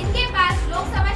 इनके पास लोकसभा